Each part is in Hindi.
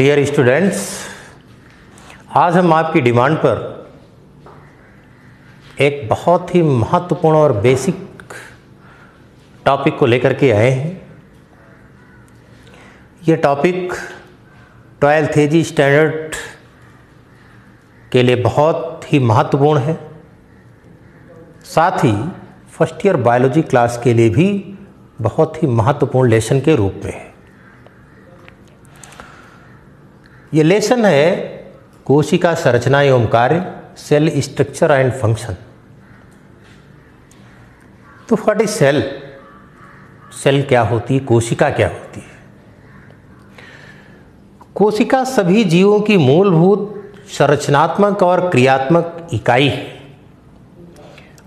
डियर स्टूडेंट्स आज हम आपकी डिमांड पर एक बहुत ही महत्वपूर्ण और बेसिक टॉपिक को लेकर के आए हैं। ये टॉपिक ट्वेल्थ एजी स्टैंडर्ड के लिए बहुत ही महत्वपूर्ण है। साथ ही फ़र्स्ट ईयर बायोलॉजी क्लास के लिए भी बहुत ही महत्वपूर्ण लेसन के रूप में है। ये लेसन है कोशिका संरचना एवं कार्य सेल स्ट्रक्चर एंड फ़ंक्शन तो व्हाट इज़ सेल सेल क्या होती है कोशिका क्या होती है? कोशिका सभी जीवों की मूलभूत संरचनात्मक और क्रियात्मक इकाई है।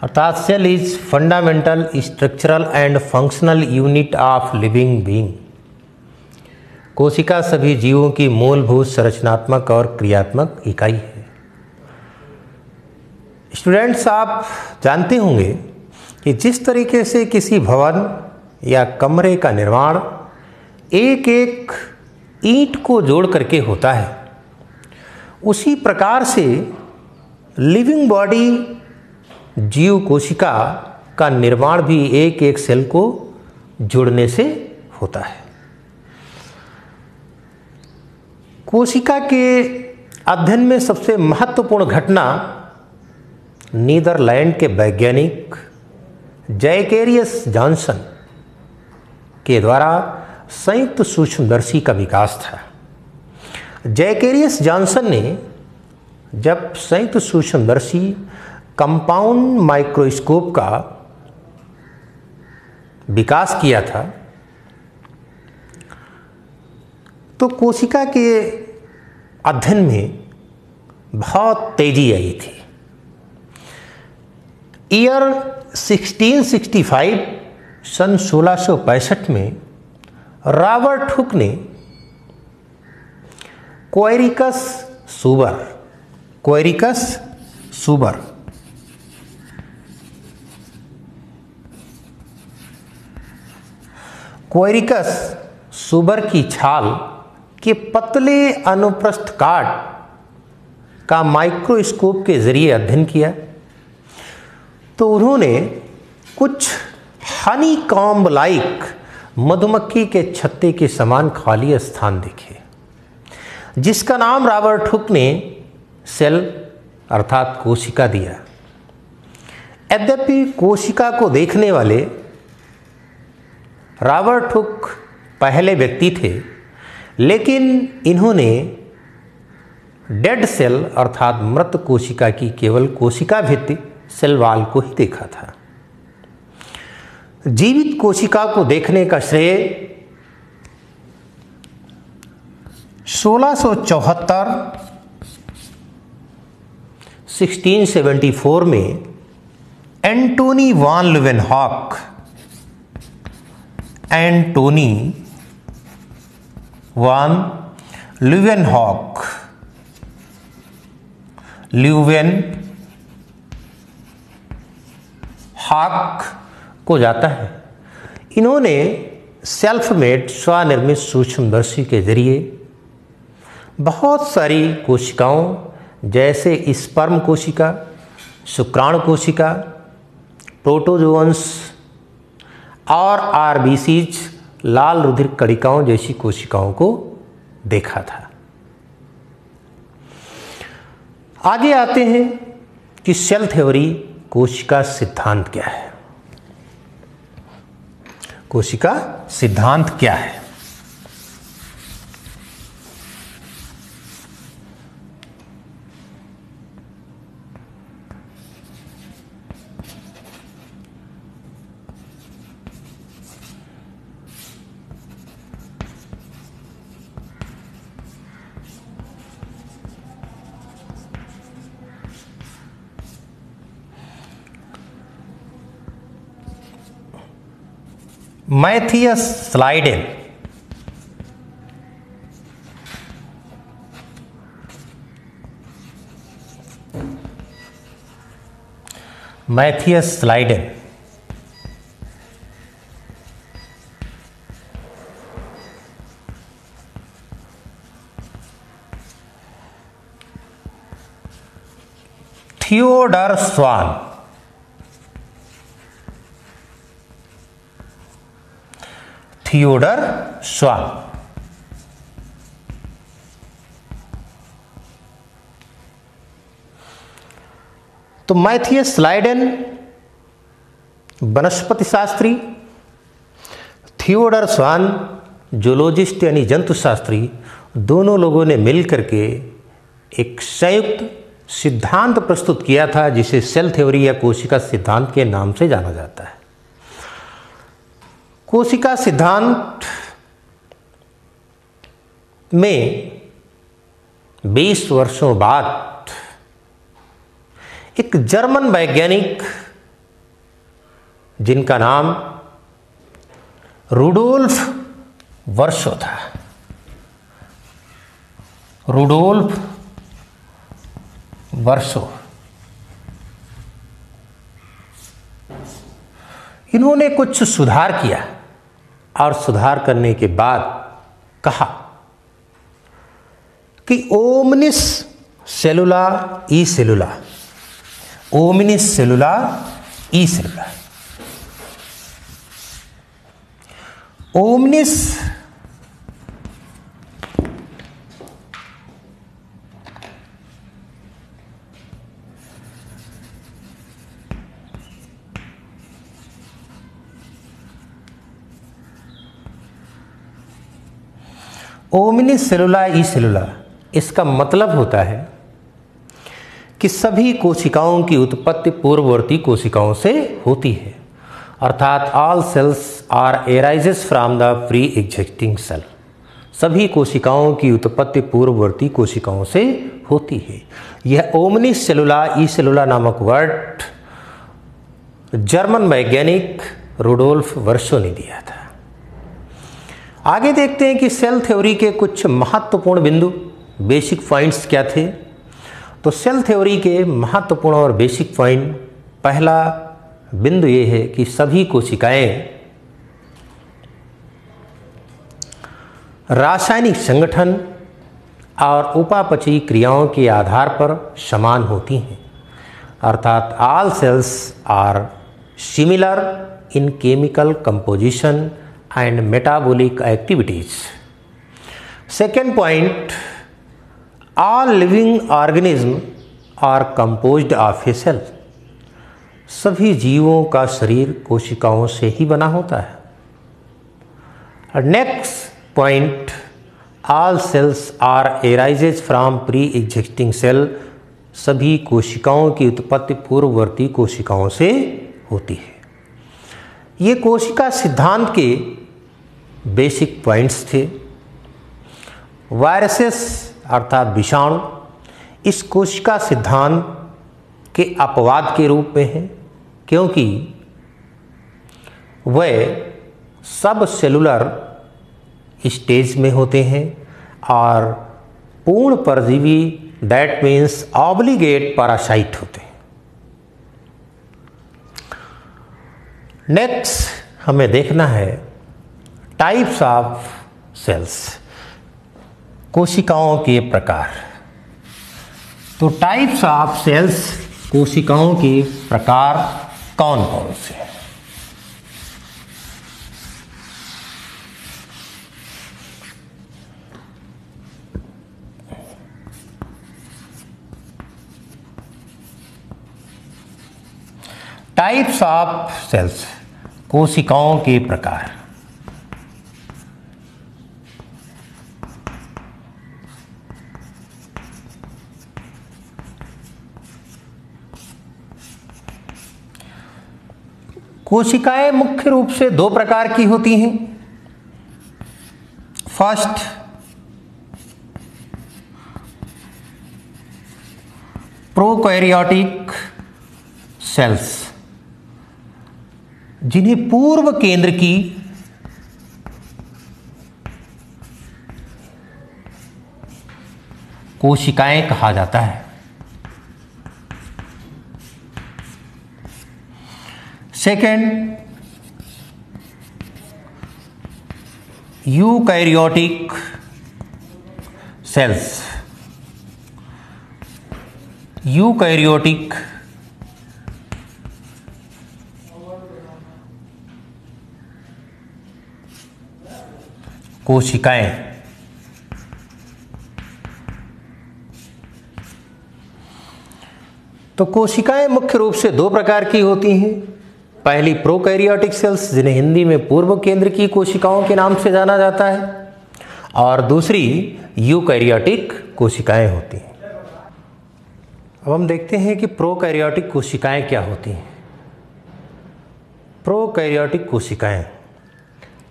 अर्थात cell is fundamental structural and functional unit of living being कोशिका सभी जीवों की मूलभूत संरचनात्मक और क्रियात्मक इकाई है। स्टूडेंट्स आप जानते होंगे कि जिस तरीके से किसी भवन या कमरे का निर्माण एक एक ईंट को जोड़ करके होता है, उसी प्रकार से लिविंग बॉडी जीव कोशिका का निर्माण भी एक एक सेल को जुड़ने से होता है। कोशिका के अध्ययन में सबसे महत्वपूर्ण घटना नीदरलैंड के वैज्ञानिक जैकेरियस जॉनसन के द्वारा संयुक्त सूक्ष्मदर्शी का विकास था। जैकेरियस जॉनसन ने जब संयुक्त सूक्ष्मदर्शी कंपाउंड माइक्रोस्कोप का विकास किया था तो कोशिका के अध्ययन में बहुत तेज़ी आई थी। ईयर 1665 सन 1665 में रॉबर्ट हुक ने क्वेरिकस सुबर क्वेरिकस सुबर क्वेरिकस सुबर की छाल के पतले अनुप्रस्थ काट का माइक्रोस्कोप के ज़रिए अध्ययन किया। तो उन्होंने कुछ हनी कॉम्ब लाइक मधुमक्खी के छत्ते के समान खाली स्थान देखे, जिसका नाम रॉबर्ट हुक ने सेल अर्थात कोशिका दिया। यद्यपि कोशिका को देखने वाले रॉबर्ट हुक पहले व्यक्ति थे लेकिन इन्होंने डेड सेल अर्थात मृत कोशिका की केवल कोशिका भित्ति सेल वाल को ही देखा था। जीवित कोशिका को देखने का श्रेय 1674 1674 में Antonie van Leeuwenhoek, Antonie van Leeuwenhoek Leeuwenhoek को जाता है। इन्होंने सेल्फ मेड स्वनिर्मित सूक्ष्मदर्शी के ज़रिए बहुत सारी कोशिकाओं जैसे स्पर्म कोशिका, शुक्राणु कोशिका प्रोटोजोन्स और आरबीसीज लाल रुधिर कणिकाओं जैसी कोशिकाओं को देखा था। आगे आते हैं कि सेल थ्योरी कोशिका सिद्धांत क्या है? कोशिका सिद्धांत क्या है? Matthias Schleiden Matthias Schleiden Theodor Schwann Theodor Schwann तो मैथियस स्लाइडन, वनस्पति शास्त्री, थियोडर स्वान, जोलॉजिस्ट यानी जंतु शास्त्री दोनों लोगों ने मिलकर के एक संयुक्त सिद्धांत प्रस्तुत किया था, जिसे सेल थ्योरी या कोशिका सिद्धांत के नाम से जाना जाता है। कोशिका सिद्धांत में 20 वर्षों बाद एक जर्मन वैज्ञानिक जिनका नाम रूडोल्फ वर्षो था। रूडोल्फ वर्षो। इन्होंने कुछ सुधार किया। और सुधार करने के बाद कहा कि omnis cellula, e cellula. Omnis cellula, e cellula. Omnis omni cellula e cellula. इसका मतलब होता है कि सभी कोशिकाओं की उत्पत्ति पूर्ववर्ती कोशिकाओं से होती है। अर्थात all cells are arises from the pre existing cell सभी कोशिकाओं की उत्पत्ति पूर्ववर्ती कोशिकाओं से होती है। यह ओमनी सेलुला, ई सेलुला नामक वर्ड जर्मन वैज्ञानिक रुडोल्फ वर्षो ने दिया था। आगे देखते हैं कि सेल थ्योरी के कुछ महत्वपूर्ण बिंदु, बेसिक पॉइंट्स क्या थे? तो सेल थ्योरी के महत्वपूर्ण और बेसिक पॉइंट, पहला बिंदु ये है कि सभी कोशिकाएँ रासायनिक संगठन और उपापचयी क्रियाओं के आधार पर समान होती हैं। अर्थात all cells are similar in chemical composition and metabolic activities second point all living organism are composed of a cell सभी जीवों का शरीर कोशिकाओं से ही बना होता है। Next point all cells are arises from pre existing cell सभी कोशिकाओं की उत्पत्ति पूर्ववर्ती कोशिकाओं से होती है। ये कोशिका सिद्धांत के बेसिक पॉइंट्स थे। वायरसेस अर्थात विषाणु इस कोशिका सिद्धांत के अपवाद के रूप में है, क्योंकि वह सब सेलुलर स्टेज में होते हैं और पूर्ण परजीवी दैट मीन्स ऑब्लिगेट पैरासाइट होते हैं। नेक्स्ट हमें देखना है टाइप्स ऑफ़ सेल्स कोशिकाओं के प्रकार। तो टाइप्स ऑफ़ सेल्स कोशिकाओं के प्रकार कौन कौन से हैं? टाइप्स ऑफ़ सेल्स कोशिकाओं के प्रकार। कोशिकाएँ मुख्य रूप से दो प्रकार की होती हैं। फ़र्स्ट, प्रोकैरियोटिक सेल्स, जिन्हें पूर्व केंद्र की कोशिकाएँ कहा जाता है। सेकेंड यूकैरियोटिक सेल्स यूकैरियोटिक कोशिकाएँ। तो कोशिकाएँ मुख्य रूप से दो प्रकार की होती हैं। पहली प्रोकैरियोटिक सेल्स, जिन्हें हिंदी में पूर्व केंद्र की कोशिकाओं के नाम से जाना जाता है, और दूसरी यूकैरियोटिक कोशिकाएँ होती हैं। अब हम देखते हैं कि प्रोकैरियोटिक कोशिकाएँ क्या होती हैं। प्रोकैरियोटिक कोशिकाएँ।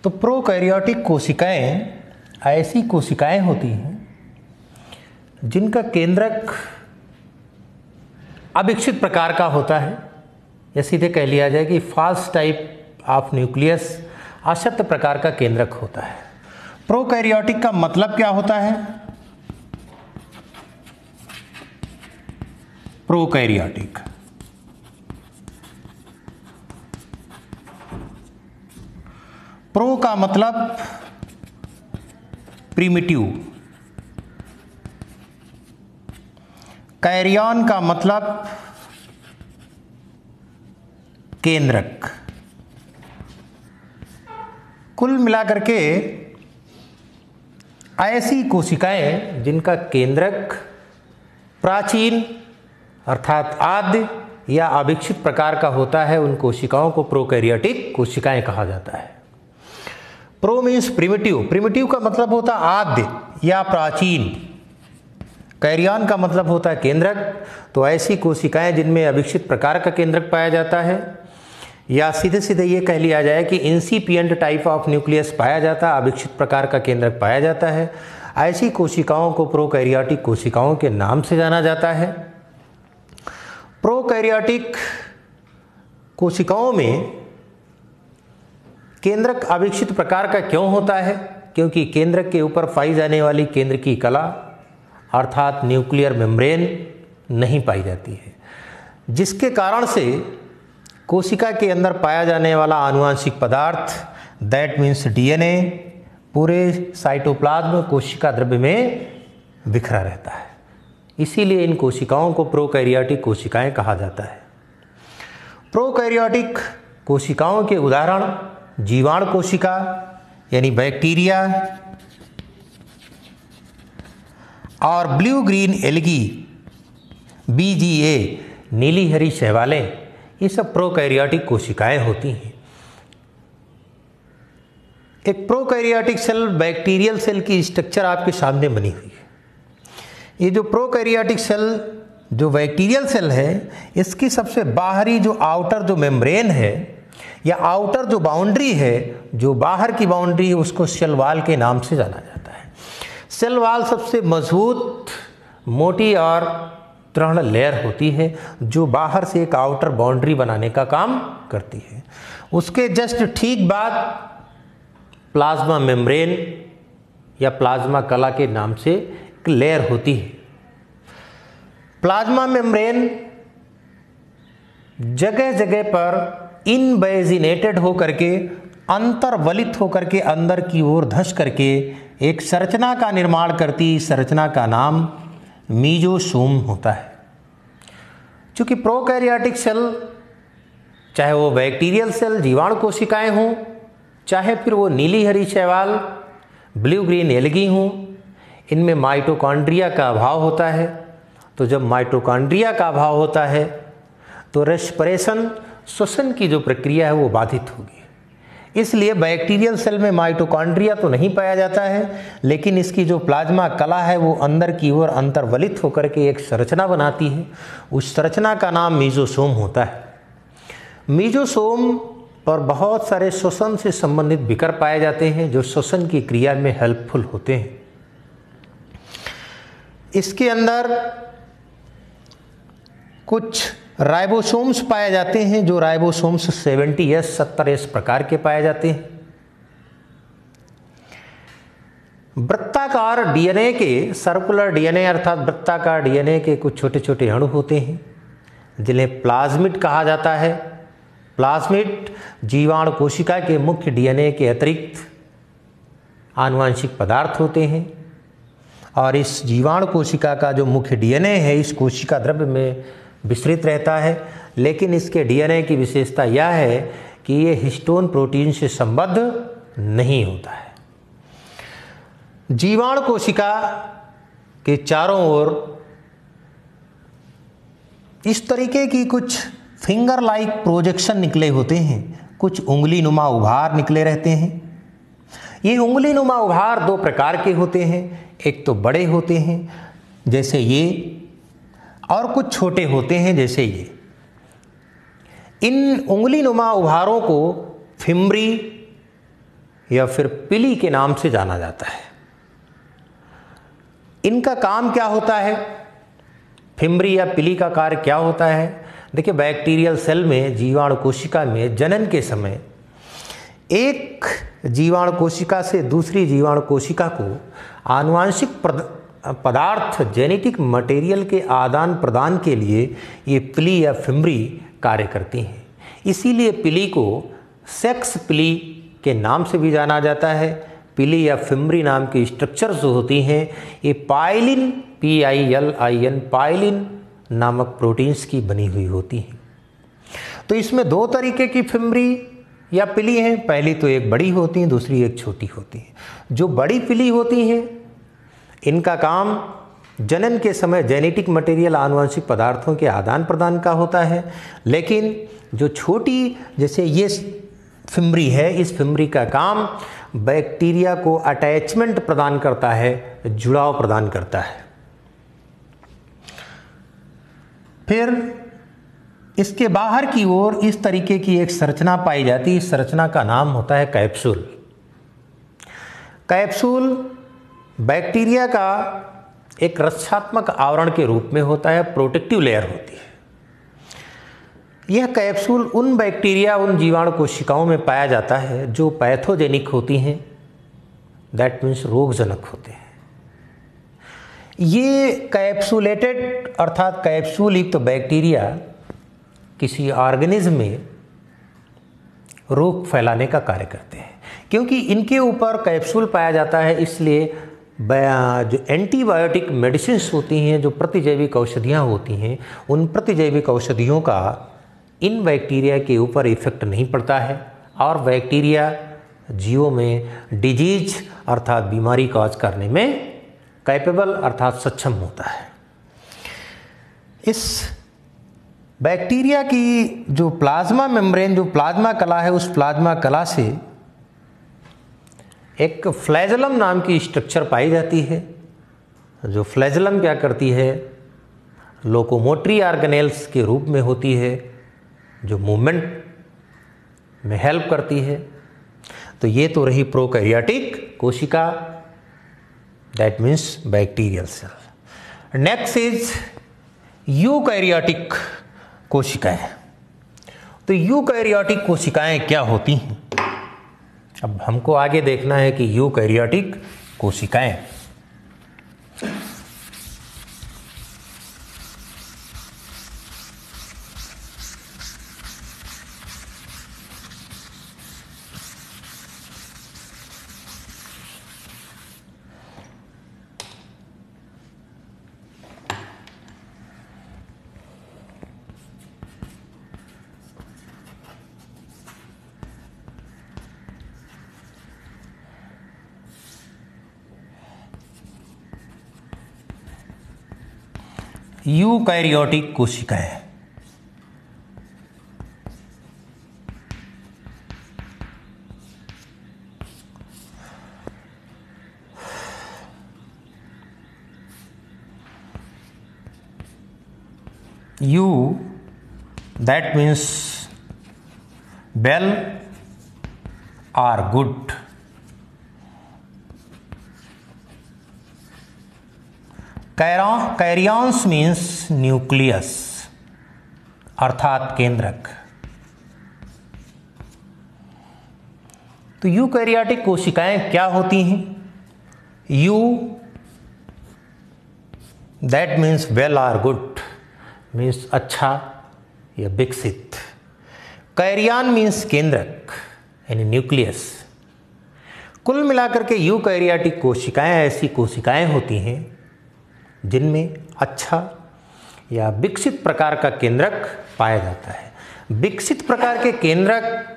तो प्रोकैरियोटिक कोशिकाएँ ऐसी कोशिकाएँ होती हैं, जिनका केंद्रक अविकसित प्रकार का होता है या सीधे कह लिया जाए कि फास्ट टाइप ऑफ़ न्यूक्लियस अशक्त प्रकार का केंद्रक होता है। प्रोकैरियोटिक का मतलब क्या होता है? प्रोकैरियोटिक प्रो का मतलब प्रीमिटिव कैरियन का मतलब केंद्रक। कुल मिलाकर के ऐसी कोशिकाएँ जिनका केंद्रक प्राचीन अर्थात आद्य या अविकसित प्रकार का होता है, उन कोशिकाओं को प्रोकैरियोटिक कोशिकाएँ कहा जाता है। Pro means primitive. प्रिमिटिव का मतलब होता आद्य या प्राचीन। कैरियन का मतलब होता है केंद्रक। तो ऐसी कोशिकाएँ जिनमें अभिक्षित प्रकार का केंद्रक पाया जाता है। या सीधे सीधे ये कह लिया जाए कि इंसिपियंट टाइप ऑफ़ न्यूक्लियस पाया जाता है अविकसित प्रकार का केंद्रक पाया जाता है। ऐसी कोशिकाओं को प्रोकैरियोटिक कोशिकाओं के नाम से जाना जाता है। प्रोकैरियोटिक कोशिकाओं में केंद्रक अविकसित प्रकार का क्यों होता है? क्योंकि केंद्रक के ऊपर पाई जाने वाली केंद्र की कला, अर्थात न्यूक्लियर मेम्ब्रेन नहीं पाई जाती है। जिसके कारण से कोशिका के अंदर पाया जाने वाला आनुवांशिक पदार्थ दैट मीन्स डीएनए पूरे साइटोप्लाज्म कोशिका द्रव्य में बिखरा रहता है। इसीलिए इन कोशिकाओं को प्रोकैरियोटिक कोशिकाएँ कहा जाता है। प्रोकैरियोटिक कोशिकाओं के उदाहरण, जीवाणु कोशिका, यानी बैक्टीरिया और ब्लू ग्रीन एलगी बीजीए नीली हरी शैवालें। ये सब प्रोकैरियोटिक कोशिकाएँ होती हैं। एक प्रोकैरियोटिक सेल बैक्टीरियल सेल की स्ट्रक्चर आपके सामने बनी हुई है। ये जो प्रोकैरियोटिक सेल, जो बैक्टीरियल सेल है, इसकी सबसे बाहरी जो आउटर जो मेम्ब्रेन है, या आउटर जो बाउंड्री है, जो बाहर की बाउंड्री है, उसको सेल वाल के नाम से जाना जाता है। सेल वाल सबसे मज़बूत, मोटी और दृढ़ लेयर होती है, जो बाहर से एक आउटर बाउंड्री बनाने का काम करती है। उसके जस्ट ठीक बाद प्लाज्मा मेम्ब्रेन या प्लाज्मा कला के नाम से एक लेयर होती है। प्लाज्मा मेम्ब्रेन जगह जगह पर इनबेजिनेटेड होकर के, अंतर्वलित होकर के, अंदर की ओर धस करके एक संरचना का निर्माण करती। संरचना का नाम मीजोसोम होता है। चूँकि प्रोकैरियोटिक सेल, चाहे वो बैक्टीरियल सेल, जीवाणु कोशिकाएँ हों, चाहे फिर वो नीली हरी शैवाल, ब्लू ग्रीन एलगी हों, इनमें माइटोकॉन्ड्रिया का अभाव होता है। तो जब माइटोकॉन्ड्रिया का अभाव होता है तो रेस्परेशन, श्वसन की जो प्रक्रिया है, वो बाधित होगी। इसलिए बैक्टीरियल सेल में माइटोकॉन्ड्रिया तो नहीं पाया जाता है, लेकिन इसकी जो प्लाज्मा कला है, वो अंदर की ओर अंतर्वलित होकर के एक संरचना बनाती है। उस संरचना का नाम मीजोसोम होता है। मीजोसोम पर बहुत सारे श्वसन से संबंधित विकर पाए जाते हैं, जो श्वसन की क्रिया में हेल्पफुल होते हैं। इसके अंदर कुछ राइबोसोम्स पाए जाते हैं जो राइबोसोम्स 70 एस सत्तर एस प्रकार के पाए जाते हैं। वृत्ताकार डीएनए के, सर्कुलर डीएनए अर्थात वृत्ताकार डीएनए के कुछ छोटे छोटे अणु होते हैं, जिन्हें प्लाज्मिड कहा जाता है। प्लाज्मिड जीवाणु कोशिका के मुख्य डीएनए के अतिरिक्त आनुवांशिक पदार्थ होते हैं, और इस जीवाणु कोशिका का जो मुख्य डीएनए है, इस कोशिका द्रव्य में विस्तृत रहता है, लेकिन इसके डीएनए की विशेषता यह है कि ये हिस्टोन प्रोटीन से संबद्ध नहीं होता है। जीवाणु कोशिका के चारों ओर इस तरीके की कुछ फिंगर लाइक प्रोजेक्शन निकले होते हैं। कुछ उंगली नुमा उभार निकले रहते हैं। ये उंगली नुमा उभार दो प्रकार के होते हैं। एक तो बड़े होते हैं, जैसे ये और कुछ छोटे होते हैं जैसे ये। इन उंगली नुमा उभारों को फिमरी या फिर पिली के नाम से जाना जाता है। इनका काम क्या होता है? फिमरी या पिली का कार्य क्या होता है? देखिए, बैक्टीरियल सेल में, जीवाणु कोशिका में, जनन के समय एक जीवाणु कोशिका से दूसरी जीवाणु कोशिका को आनुवांशिक पदार्थ जेनेटिक मटेरियल के आदान प्रदान के लिए ये पिली या फिमरी कार्य करती हैं। इसीलिए पिली को सेक्स पिली के नाम से भी जाना जाता है। पिली या फिमरी नाम की स्ट्रक्चर जो होती हैं, ये pilin P I L I N pilin नामक प्रोटीन्स की बनी हुई होती हैं। तो इसमें दो तरीके की फिमरी या पिली हैं। पहली तो एक बड़ी होती हैं, दूसरी एक छोटी होती हैं। जो बड़ी पिली होती हैं इनका काम जनन के समय जेनेटिक मटेरियल आनुवंशिक पदार्थों के आदान प्रदान का होता है। लेकिन जो छोटी, जैसे ये फिमरी है, इस फिमरी का काम बैक्टीरिया को अटैचमेंट प्रदान करता है, जुड़ाव प्रदान करता है। फिर इसके बाहर की ओर इस तरीके की एक संरचना पाई जाती है। इस संरचना का नाम होता है कैप्सूल। कैप्सूल बैक्टीरिया का एक रक्षात्मक आवरण के रूप में होता है, प्रोटेक्टिव लेयर होती है। यह कैप्सूल उन बैक्टीरिया, उन जीवाणु कोशिकाओं में पाया जाता है जो पैथोजेनिक होती हैं। दैट मीन्स रोगजनक होते हैं। ये कैप्सूलेटेड अर्थात कैप्सूल युक्त तो बैक्टीरिया किसी ऑर्गेनिज्म में रोग फैलाने का कार्य करते हैं। क्योंकि इनके ऊपर कैप्सूल पाया जाता है, इसलिए जो एंटीबायोटिक मेडिसिन होती हैं, जो प्रतिजैविक औषधियाँ होती हैं, उन प्रतिजैविक औषधियों का इन बैक्टीरिया के ऊपर इफ़ेक्ट नहीं पड़ता है। और बैक्टीरिया जीवों में डिज़ीज़ अर्थात बीमारी काज करने में कैपेबल अर्थात सक्षम होता है। इस बैक्टीरिया की जो प्लाज्मा मेम्ब्रेन, जो प्लाज्मा कला है, उस प्लाज्मा कला से एक फ्लैजलम नाम की स्ट्रक्चर पाई जाती है। जो फ्लैजलम क्या करती है? लोकोमोटरी आर्गेनेल्स के रूप में होती है, जो मूवमेंट में हेल्प करती है। तो ये तो रही प्रोकैरियाटिक कोशिका। That means bacterial cell. Next is eukaryotic कोशिकाएँ। तो यूकैरियोटिक कोशिकाएँ क्या होती हैं? अब हमको आगे देखना है कि यू यूकैरियोटिक कोशिकाएँ यूकैरियोटिक कोशिकाएँ eu that means well or good karyons means nucleus अर्थात केंद्रक। तो यूकैरियोटिक कोशिकाएँ क्या होती हैं? Eu that means well or good means अच्छा या विकसित। कैरियान मीन्स केंद्रक, यानी न्यूक्लियस कुल मिलाकर के यूकैरियोटिक कोशिकाएँ, ऐसी कोशिकाएँ होती हैं जिनमें अच्छा या विकसित प्रकार का केंद्रक पाया जाता है। विकसित प्रकार के केंद्रक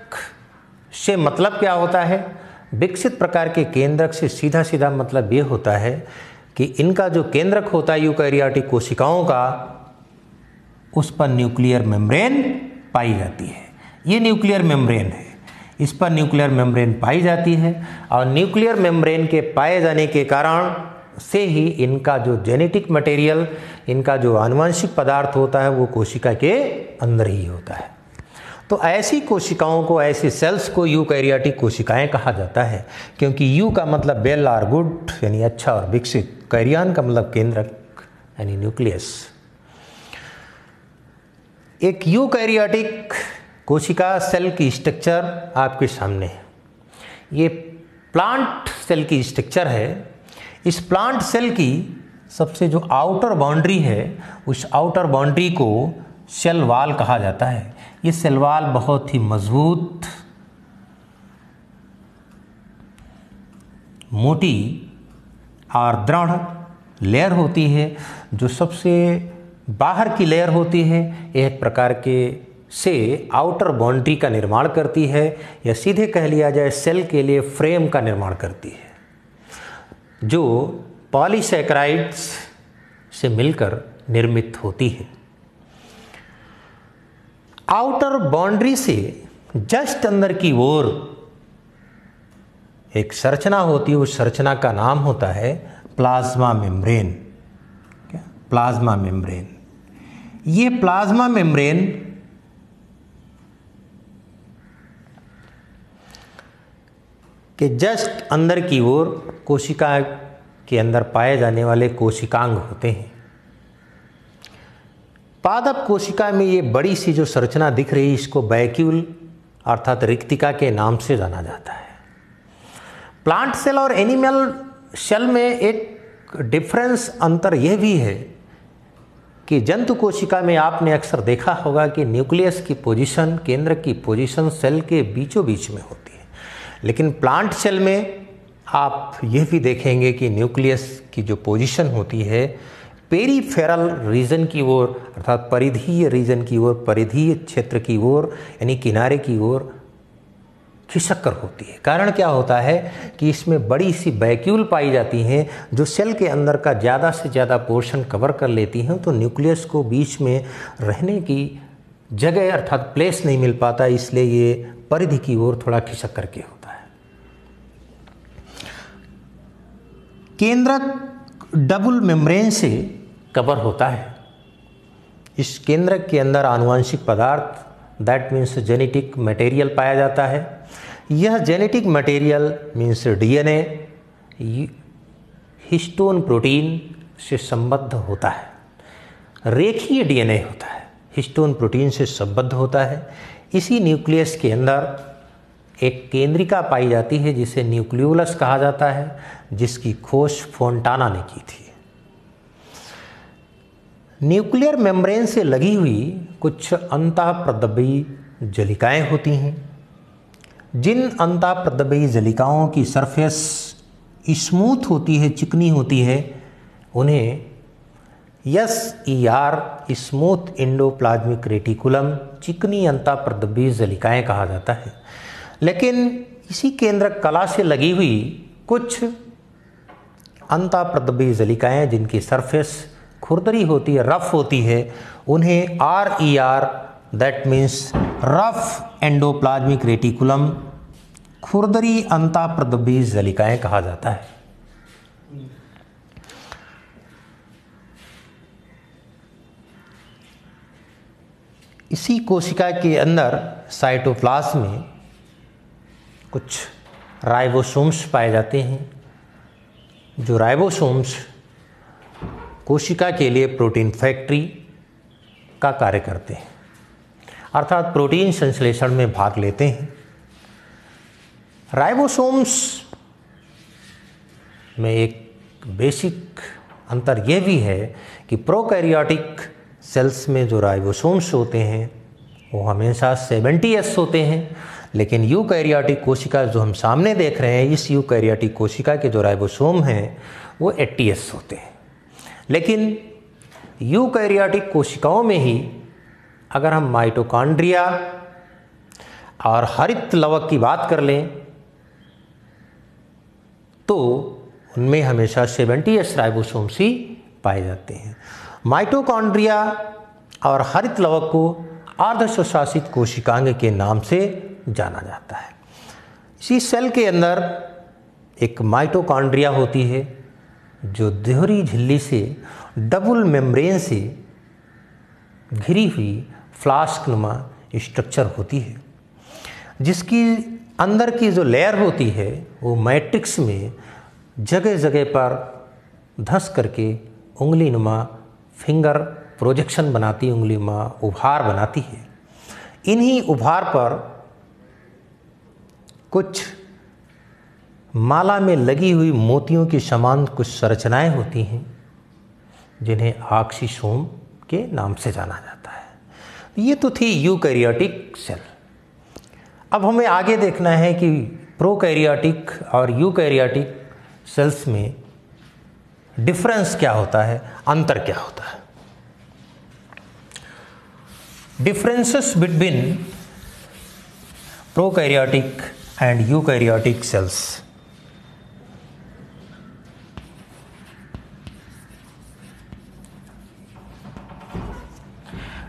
से मतलब क्या होता है? विकसित प्रकार के केंद्रक से सीधा सीधा मतलब ये होता है कि इनका जो केंद्रक होता है यूकैरियोटिक कोशिकाओं का, उस पर न्यूक्लियर मेम्ब्रेन पाई जाती है। ये न्यूक्लियर मेम्ब्रेन है। इस पर न्यूक्लियर मेम्ब्रेन पाई जाती है और न्यूक्लियर मेम्ब्रेन के पाए जाने के कारण से ही इनका जो जेनेटिक मटेरियल इनका जो आनुवंशिक पदार्थ होता है, वो कोशिका के अंदर ही होता है। तो ऐसी कोशिकाओं को, ऐसी सेल्स को यूकैरियोटिक कोशिकाएँ कहा जाता है, क्योंकि यू का मतलब बेल आर गुड, यानी अच्छा और विकसित। कैरियान का मतलब केंद्रक, यानी न्यूक्लियस। एक यूकैरियोटिक कोशिका सेल की स्ट्रक्चर आपके सामने है। ये प्लांट सेल की स्ट्रक्चर है इस प्लांट सेल की सबसे जो आउटर बाउंड्री है, उस आउटर बाउंड्री को सेल वाल कहा जाता है। ये सेल वाल बहुत ही मज़बूत, मोटी और दृढ़ लेयर होती है। जो सबसे बाहर की लेयर होती है एक प्रकार के से आउटर बाउंड्री का निर्माण करती है, या सीधे कह लिया जाए सेल के लिए फ्रेम का निर्माण करती है। जो पॉलीसेक्राइड्स से मिलकर निर्मित होती है। आउटर बाउंड्री से जस्ट अंदर की ओर एक संरचना होती है, उस संरचना का नाम होता है प्लाज्मा मेम्ब्रेन। क्या? Plasma membrane. ये प्लाज्मा मेम्ब्रेन के जस्ट अंदर की ओर कोशिका के अंदर पाए जाने वाले कोशिकांग होते हैं। पादप कोशिका में ये बड़ी सी जो संरचना दिख रही है, इसको बैक्यूल अर्थात रिक्तिका के नाम से जाना जाता है। प्लांट सेल और एनिमल सेल में एक डिफरेंस अंतर यह भी है कि जंतु कोशिका में आपने अक्सर देखा होगा कि न्यूक्लियस की पोजीशन, केंद्र की पोजीशन सेल के बीचों बीच में होती लेकिन प्लांट सेल में आप यह भी देखेंगे कि न्यूक्लियस की जो पोजीशन होती है पेरीफेरल रीजन की ओर, अर्थात परिधीय रीजन की ओर, परिधीय क्षेत्र की ओर, यानी किनारे की ओर खिसक होती है। कारण क्या होता है कि इसमें बड़ी सी बैक्यूल पाई जाती हैं, जो सेल के अंदर का ज़्यादा से ज़्यादा पोर्शन कवर कर लेती हैं तो न्यूक्लियस को बीच में रहने की जगह, अर्थात प्लेस नहीं मिल पाता, इसलिए ये परिधि की ओर थोड़ा खिसक करके है केंद्रक डबल मेम्ब्रेन से कवर होता है। इस केंद्रक के अंदर आनुवंशिक पदार्थ दैट मीन्स जेनेटिक मटेरियल पाया जाता है। यह genetic material means DNA histone protein से संबद्ध होता है। रेखीय डीएनए होता है हिस्टोन प्रोटीन से संबद्ध होता है। इसी न्यूक्लियस के अंदर एक केंद्रिका पाई जाती है जिसे न्यूक्लियोलस कहा जाता है, जिसकी खोज फोन्टाना ने की थी। न्यूक्लियर मेम्ब्रेन से लगी हुई कुछ अंतःप्रदबी जलिकाएँ होती हैं। जिन अंतःप्रदबी जलिकाओं की सरफेस स्मूथ होती है, चिकनी होती है, उन्हें S E R smooth endoplasmic reticulum, चिकनी अंतःप्रदबी जलिकाएँ कहा जाता है। लेकिन इसी केंद्र कला से लगी हुई कुछ अंतःप्रदबी जलिकाएँ जिनकी सरफेस खुरदरी होती है, रफ होती है, उन्हें R E R that means rough endoplasmic reticulum खुरदरी अंता प्रदबीज जलिकाएँ कहा जाता है। इसी कोशिका के अंदर साइटोप्लाज्म में कुछ राइबोसोम्स पाए जाते हैं। जो राइबोसोम्स कोशिका के लिए प्रोटीन फैक्ट्री का कार्य करते हैं। अर्थात प्रोटीन संश्लेषण में भाग लेते हैं। राइबोसोम्स में एक बेसिक अंतर यह भी है कि प्रोकैरियोटिक सेल्स में जो राइबोसोम्स होते हैं, वो हमेशा 70 एस होते हैं। लेकिन यूकैरियोटिक कोशिका जो हम सामने देख रहे हैं, इस यूकैरियोटिक कोशिका के जो राइबोसोम हैं, वो एटीएस होते हैं। लेकिन यूकैरियोटिक कोशिकाओं में ही अगर हम माइटोकॉन्ड्रिया और हरित लवक की बात कर लें तो उनमें हमेशा सेवेंटी एस राइबोसोम्स ही पाए जाते हैं। माइटोकॉन्ड्रिया और हरित लवक को अर्ध स्वशासित कोशिकांग के नाम से जाना जाता है। इसी सेल के अंदर एक माइटोकॉन्ड्रिया होती है, जो दोहरी झिल्ली से, डबल मेम्ब्रेन से घिरी हुई फ्लास्क नुमा स्ट्रक्चर होती है, जिसकी अंदर की जो लेयर होती है, वो मैट्रिक्स में जगह जगह पर धस करके उंगली नुमा फिंगर प्रोजेक्शन बनाती, उंगली नुमा उभार बनाती है। इन्हीं उभार पर कुछ माला में लगी हुई मोतियों की समान कुछ संरचनाएँ होती हैं, जिन्हें आक्सीसोम के नाम से जाना जाता है। ये तो थी यूकैरियोटिक सेल। अब हमें आगे देखना है कि प्रोकैरियोटिक और यूकैरियोटिक सेल्स में डिफरेंस क्या होता है, अंतर क्या होता है। Differences between prokaryotic and eukaryotic cells.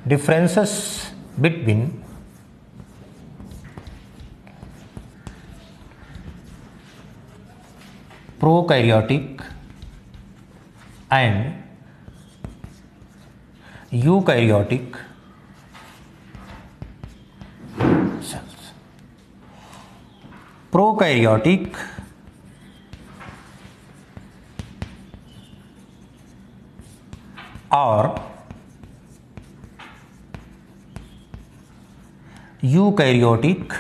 Differences between prokaryotic and eukaryotic prokaryotic or eukaryotic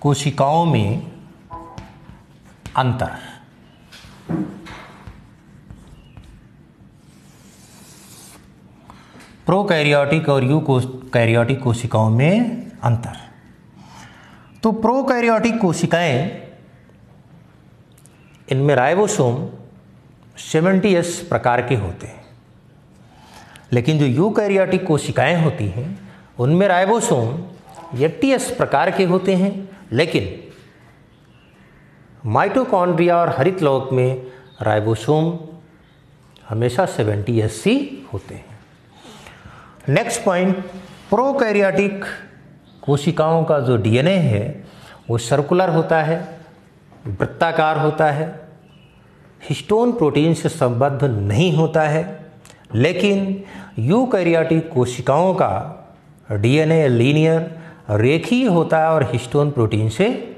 कोशिकाओं में अंतर। प्रोकैरियोटिक और यू कैरियोटिक कोशिकाओं में अंतर। तो प्रोकैरियोटिक कोशिकाएँ, इनमें राइबोसोम 70 एस प्रकार के होते हैं। लेकिन जो यूकैरियोटिक कोशिकाएँ होती हैं, उनमें राइबोसोम एट्टीएस प्रकार के होते हैं। लेकिन माइटोकॉन्ड्रिया और हरित लोक में राइबोसोम हमेशा सेवेंटी एस सी होते हैं। नेक्स्ट पॉइंट प्रोकैरियोटिक कोशिकाओं का जो डीएनए है, वो सर्कुलर होता है, वृत्ताकार होता है हिस्टोन प्रोटीन से संबद्ध नहीं होता है, लेकिन यूकैरियोटिक कोशिकाओं का डीएनए लीनियर रेखीय होता है और हिस्टोन प्रोटीन से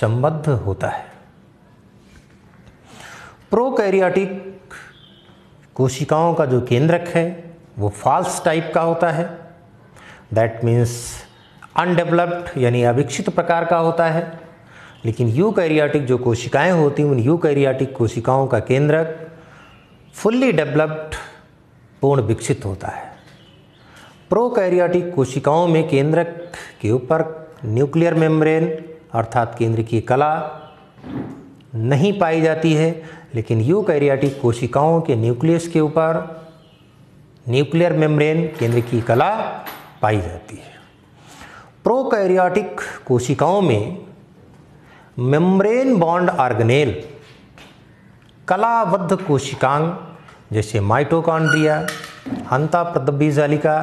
संबद्ध होता है। प्रोकैरियोटिक कोशिकाओं का जो केंद्रक है वो फॉल्स टाइप का होता है। दैट मीन्स अनडेवलप्ड यानी अविकसित प्रकार का होता है। लेकिन यूकैरियोटिक जो कोशिकाएँ होती हैं, उन यूकैरियोटिक कोशिकाओं का केंद्रक फुल्ली डेवलप्ड पूर्ण विकसित होता है। प्रोकैरियोटिक कोशिकाओं में केंद्रक के ऊपर न्यूक्लियर मेम्ब्रेन अर्थात केंद्र की कला, नहीं पाई जाती है। लेकिन यूकैरियोटिक कोशिकाओं के न्यूक्लियस के ऊपर न्यूक्लियर मेम्ब्रेन केंद्र की कला पाई जाती है। प्रोकैरियोटिक कोशिकाओं में मेम्ब्रेन बॉन्ड ऑर्गेनेल कलाबद्ध कोशिकांग जैसे माइटोकॉन्ड्रिया हंता प्रदबीजालिका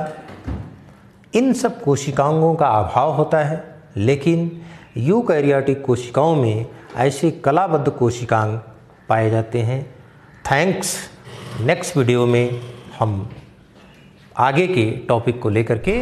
इन सब कोशिकाओं का अभाव होता है, लेकिन यूकैरियोटिक कोशिकाओं में ऐसे कलाबद्ध कोशिकांग पाए जाते हैं। थैंक्स। नेक्स्ट वीडियो में हम आगे के टॉपिक को लेकर के